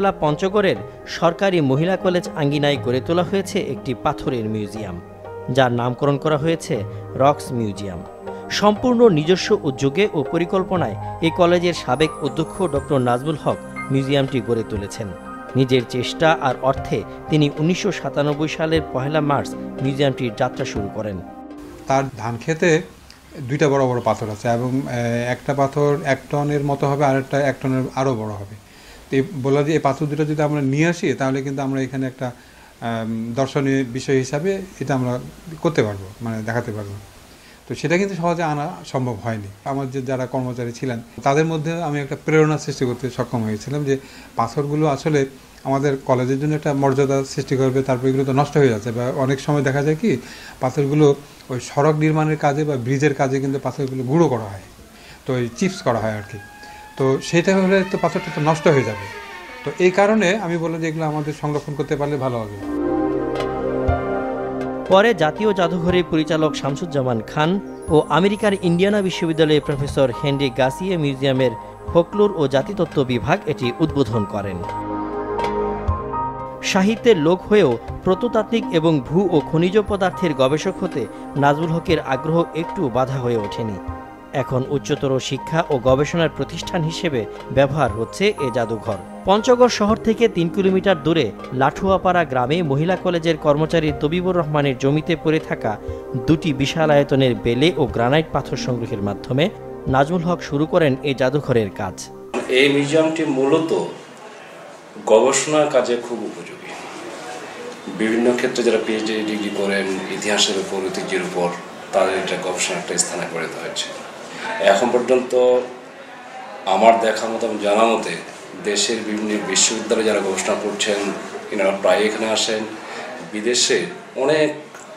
জেলা পঞ্চগড়ের সরকারি মহিলা কলেজ আঙ্গিনায় গড়ে তোলা হয়েছে একটি পাথরের মিউজিয়াম, যার নামকরণ করা হয়েছে রক্স মিউজিয়াম। সম্পূর্ণ নিজস্ব উদ্যোগে ও পরিকল্পনায় এই কলেজের সাবেক অধ্যক্ষ ডক্টর নাজমুল হক মিউজিয়ামটি গড়ে তুলেছেন। নিজের চেষ্টা আর অর্থে তিনি উনিশশো সাতানব্বই সালের পহেলা মার্চ মিউজিয়ামটির যাত্রা শুরু করেন। তার ধান খেতে দুইটা বড় বড় পাথর আছে এবং একটা পাথর এক টনের মতো হবে আর একটা এক টনের আরও বড় হবে। তো এই বলা যে এই পাথর দুটো যদি আমরা নিয়ে আসি, তাহলে কিন্তু আমরা এখানে একটা দর্শনীয় বিষয় হিসাবে এটা আমরা করতে পারব মানে দেখাতে পারব। তো সেটা কিন্তু সহজে আনা সম্ভব হয়নি। আমার যে যারা কর্মচারী ছিলেন, তাদের মধ্যে আমি একটা প্রেরণা সৃষ্টি করতে সক্ষম হয়েছিলাম যে পাথরগুলো আসলে আমাদের কলেজের জন্য একটা মর্যাদা সৃষ্টি করবে, তারপর এগুলো তো নষ্ট হয়ে যাচ্ছে। বা অনেক সময় দেখা যায় কি, পাথরগুলো ওই সড়ক নির্মাণের কাজে বা ব্রিজের কাজে কিন্তু পাথরগুলো গুঁড়ো করা হয়। তো ওই চিপস করা হয় আর কি। তো সেটা হলে তো পাথরটা তো নষ্ট হয়ে যাবে। তো এই কারণে আমি বললাম যে এগুলো আমাদের সংরক্ষণ করতে পারলে ভালো হবে। পরে জাতীয় জাদুঘরের পরিচালক শামসুজ্জামান খান ও আমেরিকার ইন্ডিয়ানা বিশ্ববিদ্যালয়ের প্রফেসর হেনরি গাসিয়ে মিউজিয়ামের ফোকলোর ও জাতিতত্ত্ব বিভাগ এটি উদ্বোধন করেন। সাহিত্যের লোক হয়েও প্রত্নতাত্ত্বিক এবং ভূ ও খনিজ পদার্থের গবেষক হতে নাজমুল হকের আগ্রহ একটু বাধা হয়ে ওঠেনি। এখন উচ্চতর শিক্ষা ও গবেষণার প্রতিষ্ঠান হিসেবে ব্যবহার হচ্ছে এ জাদুঘর। পঞ্চগড় শহর থেকে তিন কিলোমিটার দূরে লাঠুয়াপাড়া গ্রামে মহিলা কলেজের কর্মচারী তবিবুর রহমানের জমিতে পড়ে থাকা দুটি বিশাল আয়তনের বেলে ও গ্রানাইট পাথর সংগ্রহের মাধ্যমে নাজমুল হক শুরু করেন এই জাদুঘরের কাজ। এই মিউজিয়ামটি মূলত গবেষণার কাজে খুব উপযোগী। বিভিন্ন ক্ষেত্রে যারা পিএইচডি ডিগ্রি করেন, ইতিহাসের উপর, ঐতিহ্যের উপর, তাদের এটা গবেষণার একটা স্থানে পরিণত হয়েছে। এখন পর্যন্ত আমার দেখা মতো আমি জানা মতে দেশের বিভিন্ন বিশ্ববিদ্যালয়ে যারা গবেষণা করছেন এনারা প্রায় এখানে আসেন। বিদেশে অনেক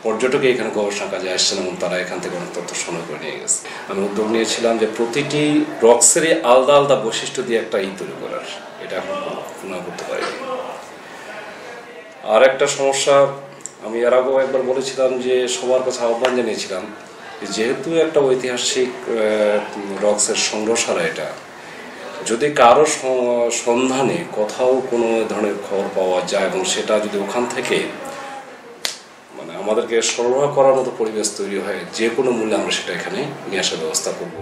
পর্যটক এখানে গবেষণা কাজে আসছেন এবং তারা এখান থেকে অনেক তথ্য সংগ্রহ করে নিয়ে গেছে। আমি উদ্যোগ নিয়েছিলাম যে প্রতিটি রক্সেরই আলাদা আলাদা বৈশিষ্ট্য দিয়ে একটা ই তৈরি করার। এটা এখন পুনঃ করতে পারিনি। আর একটা সমস্যা, আমি এর আগেও একবার বলেছিলাম যে সবার কাছে আহ্বান জানিয়েছিলাম যেহেতু একটা ঐতিহাসিক রক্সের সংগ্রহশালা এটা, যদি কারও সন্ধানে কোথাও কোনো ধরনের খবর পাওয়া যায় এবং সেটা যদি ওখান থেকে মানে আমাদেরকে সরবরাহ করার মতো পরিবেশ তৈরি হয়, যে কোনো মূল্যে আমরা সেটা এখানে নিয়ে আসার ব্যবস্থা করব।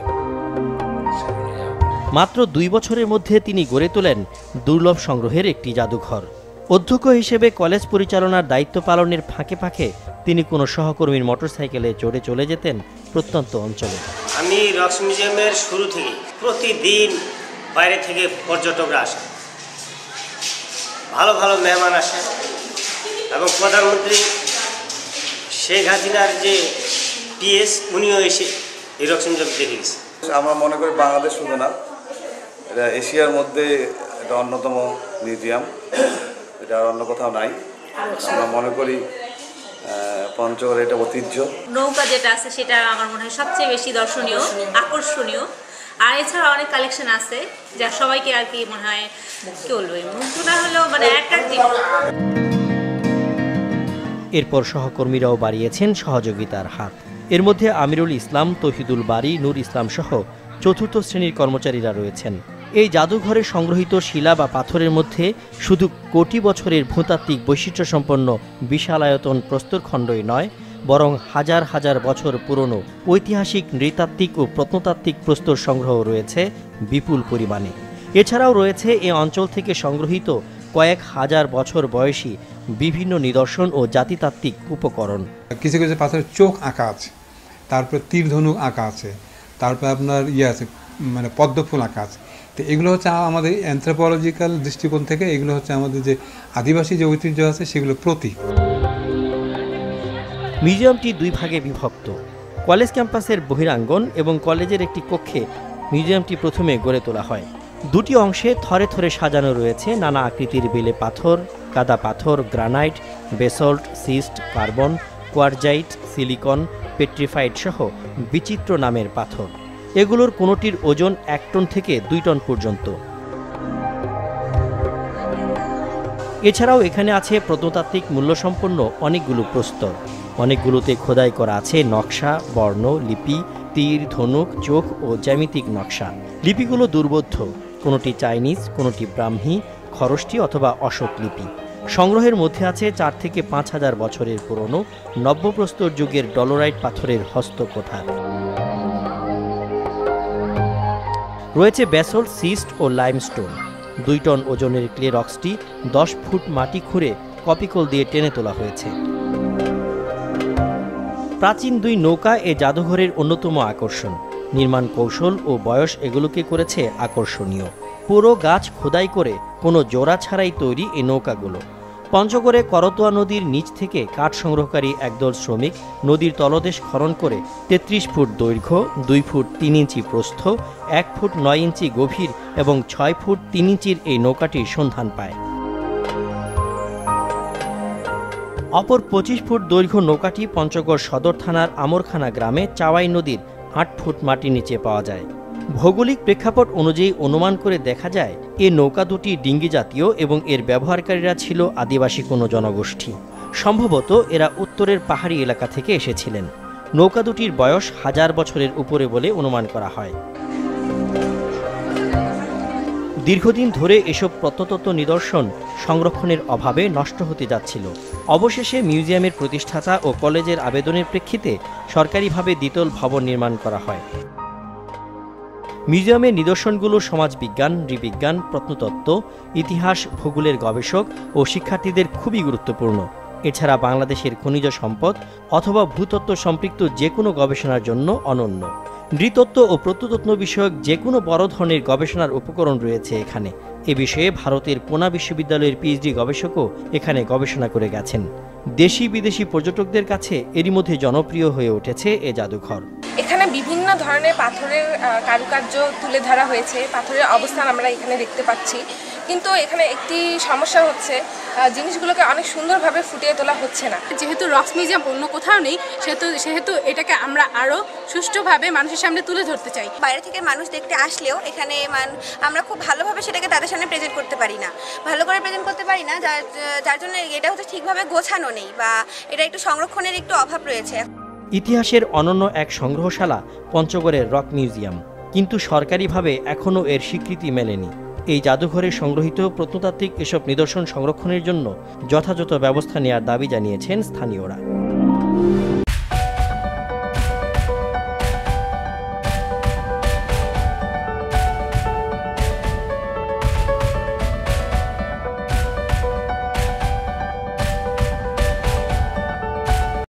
মাত্র দুই বছরের মধ্যে তিনি গড়ে তোলেন দুর্লভ সংগ্রহের একটি জাদুঘর। অধ্যক্ষ হিসেবে কলেজ পরিচালনার দায়িত্ব পালনের ফাঁকে ফাঁকে তিনি কোনো সহকর্মীর মোটরসাইকেলে চড়ে চলে যেতেন প্রত্যন্ত অঞ্চলে। আমি রক্স মিউজিয়ামের শুরু থেকে প্রতিদিন বাইরে থেকে পর্যটকরা আসে। ভালো ভালো মেহমান আসে এবং প্রধানমন্ত্রী শেখ হাসিনার যে পিএস উনিও এসে এই রক্স মিউজিয়াম দেখে গেছে। আমরা মনে করি বাংলাদেশ শুধু না এটা এশিয়ার মধ্যে এটা অন্যতম মিউজিয়াম। এটা আর অন্য কোথাও নাই। আমরা মনে করি পঞ্চগড় এটা ঐতিহ্য। নৌকা যেটা আছে সেটা আমার মনে হয় সবচেয়ে বেশি দর্শনীয় আকর্ষণীয়। আর এছাড়া অনেক কালেকশন আছে যা সবাইকে আর কি মনে হয় কি বলব মুগ্ধ না হলেও মানে অ্যাট্রাকটিভ এরপর সহকর্মীরাও বাড়িয়েছেন সহযোগিতার হাত। এর মধ্যে আমিরুল ইসলাম তহিদুল বাড়ি নূর ইসলাম সহ চতুর্থ শ্রেণির কর্মচারীরা রয়েছেন। এই জাদুঘরে সংগ্রহীত শিলা বা পাথরের মধ্যে শুধু কোটি বছরের ভূতাত্ত্বিক বৈশিষ্ট্যসম্পন্ন বিশাল আয়তন প্রস্তরখণ্ডই নয়, বরং হাজার হাজার বছর পুরনো ঐতিহাসিক, নৃতাত্ত্বিক ও প্রত্নতাত্ত্বিক প্রস্তর সংগ্রহ রয়েছে বিপুল পরিমাণে। এছাড়াও রয়েছে এ অঞ্চল থেকে সংগ্রহীত কয়েক হাজার বছর বয়সী বিভিন্ন নিদর্শন ও জাতিতাত্ত্বিক উপকরণ। কিছু কিছু পাথরের চোখ আঁকা আছে, তারপর তীর ধনুক আঁকা আছে, তারপর আপনার ইয়ে আছে মানে পদ্মফুল আঁকা আছে। তো এগুলো হচ্ছে আমাদের অ্যান্থ্রোপোলজিক্যাল দৃষ্টিকোণ থেকে এগুলো হচ্ছে আমাদের যে আদিবাসী যে ঐতিহ্য আছে সেগুলো প্রতীক। মিউজিয়ামটি দুই ভাগে বিভক্ত। কলেজ ক্যাম্পাসের বহিরাঙ্গন এবং কলেজের একটি কক্ষে মিউজিয়ামটি প্রথমে গড়ে তোলা হয়। দুটি অংশে থরে থরে সাজানো রয়েছে নানা আকৃতির বেলে পাথর কাদা পাথর, granite, basalt, schist, carbon, quartzite, silicon petrified সহ বিচিত্র নামের পাথর। এগুলোর কোনোটির ওজন এক টন থেকে দুই টন পর্যন্ত। এছাড়াও এখানে আছে প্রত্নতাত্ত্বিক মূল্যসম্পন্ন অনেকগুলো প্রস্তর। অনেকগুলোতে খোদাই করা আছে নকশা, বর্ণ, লিপি, তীর, ধনুক, চোখ ও জ্যামিতিক নকশা। লিপিগুলো দুর্বোধ্য। কোনোটি চাইনিজ, কোনোটি ব্রাহ্মী, খরষ্টি অথবা অশোক লিপি। সংগ্রহের মধ্যে আছে চার থেকে পাঁচ হাজার বছরের পুরনো নব্যপ্রস্তর যুগের ডলোরাইট পাথরের হস্তকোঠার। রয়েছে ব্যাসল্ট, সিস্ট ও লাইমস্টোন। দুই টন ওজনের ক্লে রক্সটি দশ ফুট মাটি খুঁড়ে কপিকল দিয়ে টেনে তোলা হয়েছে। প্রাচীন দুই নৌকা এ জাদুঘরের অন্যতম আকর্ষণ। নির্মাণ কৌশল ও বয়স এগুলোকে করেছে আকর্ষণীয়। পুরো গাছ খোদাই করে কোনো জোড়া ছাড়াই তৈরি এই নৌকাগুলো। পঞ্চগড়ে করতোয়া নদীর নিচ থেকে কাঠ সংগ্রহকারী একদল শ্রমিক নদীর তলদেশ খনন করে তেত্রিশ ফুট দৈর্ঘ্য, দুই ফুট তিন ইঞ্চি প্রস্থ, এক ফুট নয় ইঞ্চি গভীর এবং ছয় ফুট তিন ইঞ্চির এই নৌকাটির সন্ধান পায়। অপর পঁচিশ ফুট দৈর্ঘ্য নৌকাটি পঞ্চগড় সদর থানার আমরখানা গ্রামে চাওয়াই নদীর আট ফুট মাটির নিচে পাওয়া যায়। ভৌগোলিক প্রেক্ষাপট অনুযায়ী অনুমান করে দেখা যায়, এ নৌকা দুটি ডিঙ্গি জাতীয় এবং এর ব্যবহারকারীরা ছিল আদিবাসী কোনো জনগোষ্ঠী। সম্ভবত এরা উত্তরের পাহাড়ি এলাকা থেকে এসেছিলেন। নৌকা দুটির বয়স হাজার বছরের উপরে বলে অনুমান করা হয়। দীর্ঘদিন ধরে এসব প্রত্নতত্ত্ব নিদর্শন সংরক্ষণের অভাবে নষ্ট হতে যাচ্ছিল। অবশেষে মিউজিয়ামের প্রতিষ্ঠাতা ও কলেজের আবেদনের প্রেক্ষিতে সরকারিভাবে দ্বিতল ভবন নির্মাণ করা হয়। মিউজিয়ামের নিদর্শনগুলো সমাজবিজ্ঞান, নৃবিজ্ঞান, প্রত্নতত্ত্ব, ইতিহাস, ভূগোলের গবেষক ও শিক্ষার্থীদের খুবই গুরুত্বপূর্ণ। এছাড়া বাংলাদেশের খনিজ সম্পদ অথবা ভূতত্ত্ব সম্পৃক্ত যে কোনো গবেষণার জন্য অনন্য। নৃতত্ত্ব ও প্রত্নতত্ত্ব বিষয়ক যে কোনো বড় ধরনের গবেষণার উপকরণ রয়েছে এখানে। এ বিষয়ে ভারতের পুনা বিশ্ববিদ্যালয়ের পিএইচডি গবেষকও এখানে গবেষণা করে গেছেন। দেশি বিদেশি পর্যটকদের কাছে এরই মধ্যে জনপ্রিয় হয়ে উঠেছে এ জাদুঘর। এখানে বিভিন্ন ধরনের পাথরের কারুকার্য তুলে ধরা হয়েছে। পাথরের অবস্থান আমরা এখানে দেখতে পাচ্ছি। কিন্তু এখানে একটি সমস্যা হচ্ছে জিনিসগুলোকে অনেক সুন্দরভাবে ফুটিয়ে তোলা হচ্ছে না। যেহেতু রক্স মিউজিয়াম অন্য কোথাও নেই সেহেতু সেহেতু এটাকে আমরা আরও সুষ্ঠুভাবে মানুষের সামনে তুলে ধরতে চাই। বাইরে থেকে মানুষ দেখতে আসলেও এখানে মান আমরা খুব ভালোভাবে সেটাকে তাদের সামনে প্রেজেন্ট করতে পারি না। ভালো করে প্রেজেন্ট করতে পারি না যার যার জন্য এটা হচ্ছে ঠিকভাবে গোছানো নেই বা এটা একটু সংরক্ষণের একটু অভাব রয়েছে। ইতিহাসের অনন্য এক সংগ্রহশালা পঞ্চগড়ের রক মিউজিয়াম। কিন্তু সরকারিভাবে এখনও এর স্বীকৃতি মেলেনি। এই জাদুঘরে সংগ্রহীত প্রত্নতাত্ত্বিক এসব নিদর্শন সংরক্ষণের জন্য যথাযথ ব্যবস্থা নেওয়ার দাবি জানিয়েছেন স্থানীয়রা।